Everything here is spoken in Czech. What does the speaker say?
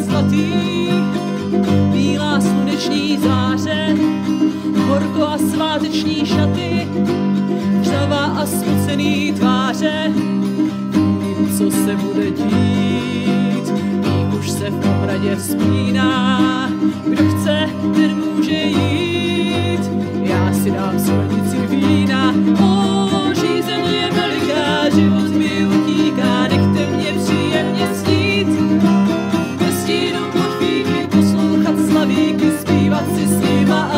Zlatý, bílá sluneční záře, šaty, a tváře, vím, co se bude dít, už se v obradě vzpíná, kdo chce Herkes kıymetsiz kıyma